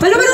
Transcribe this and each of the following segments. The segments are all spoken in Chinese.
Paloma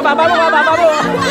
八八八路，八八八路